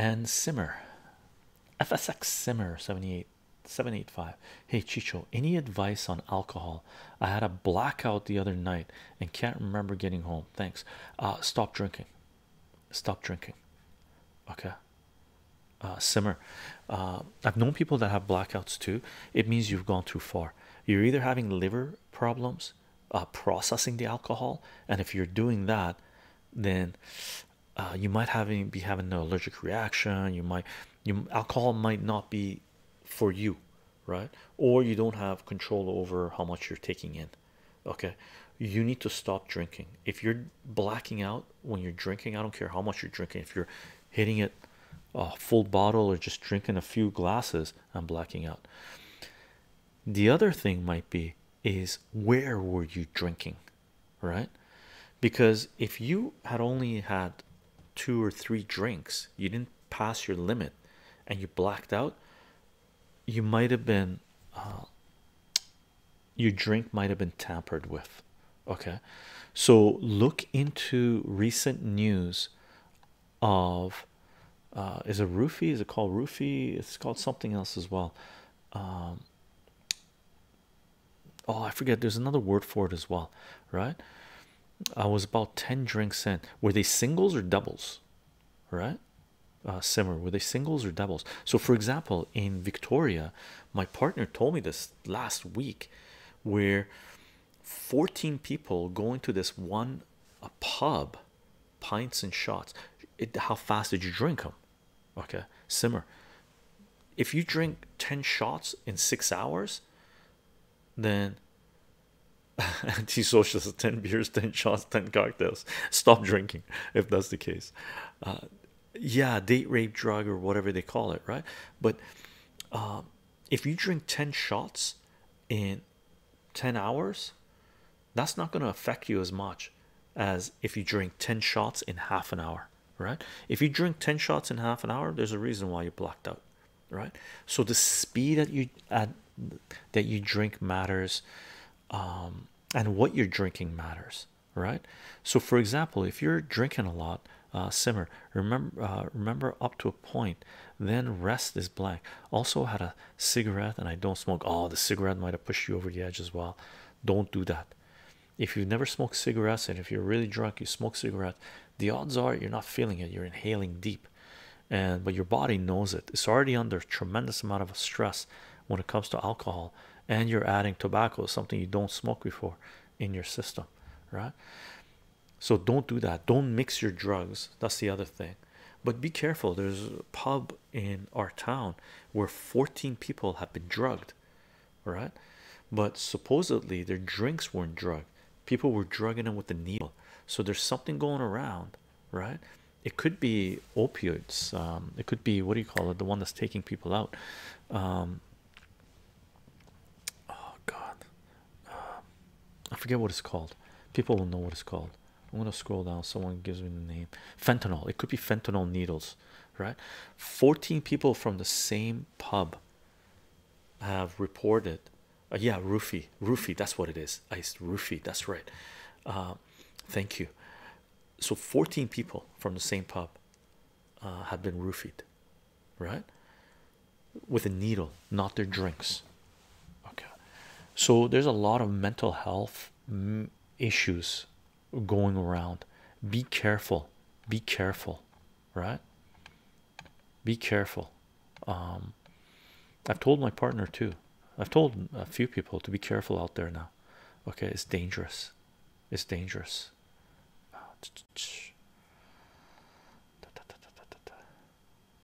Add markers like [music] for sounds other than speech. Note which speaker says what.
Speaker 1: and simmer. Fsx simmer 78 785 hey chycho any advice on alcohol? I had a blackout the other night and can't remember getting home. Thanks. Uh stop drinking. Stop drinking. Okay. Uh simmer. Uh i've known people that have blackouts too. It means you've gone too far. You're either having liver problems uh processing the alcohol and if you're doing that then uh, you might having be having an allergic reaction you might you alcohol might not be for you right? Or you don't have control over how much you're taking in okay? You need to stop drinking. If you're blacking out when you're drinking i don't care how much you're drinking if you're hitting it a full bottle or just drinking a few glasses i'm blacking out. The other thing might be is where were you drinking right? Because if you had only had two or three drinks. You didn't pass your limit and you blacked out. You might have been uh, your drink might have been tampered with okay? So look into recent news of uh, is it roofie is it called roofie it's called something else as well. Um, oh i forget. There's another word for it as well right i was about 10 drinks in. Were they singles or doubles? Right? Uh, simmer were they singles or doubles? So for example in victoria my partner told me this last week where 14 people going to this one a pub pints and shots. It, how fast did you drink them okay simmer. If you drink 10 shots in six hours then [laughs] anti-socialist 10 [laughs] beers 10 shots 10 cocktails. Stop drinking if that's the case. Uh, yeah date rape drug or whatever they call it right? But uh, if you drink 10 shots in 10 hours that's not going to affect you as much as if you drink 10 shots in half an hour right? If you drink 10 shots in half an hour there's a reason why you're blocked out right? So the speed that you at that you drink matters um, and what you're drinking matters right? So for example if you're drinking a lot uh, simmer remember uh, remember up to a point then rest is blank. Also had a cigarette and I don't smoke. Oh the cigarette might have pushed you over the edge as well. Don't do that. If you've never smoked cigarettes and if you're really drunk you smoke cigarettes the odds are you're not feeling it. You're inhaling deep. And but your body knows it. It's already under tremendous amount of stress when it comes to alcohol and you're adding tobacco something you don't smoke before in your system right? So don't do that. Don't mix your drugs. That's the other thing. But be careful. There's a pub in our town where 14 people have been drugged right? But supposedly their drinks weren't drugged. People were drugging them with the needle. So there's something going around right? It could be opioids um, it could be what do you call it the one that's taking people out. Um, oh god uh, i forget what it's called. People will know what it's called. I'm gonna scroll down. Someone gives me the name. Fentanyl. It could be fentanyl needles right? 14 people from the same pub have reported uh, yeah roofie roofie that's what it is. Ice. Roofie that's right. Uh, thank you. So 14 people from the same pub uh, have been roofied right? With a needle not their drinks so there's a lot of mental health issues going around. Be careful. Be careful right? Be careful. Um i've told my partner too. I've told a few people to be careful out there now. Okay it's dangerous. It's dangerous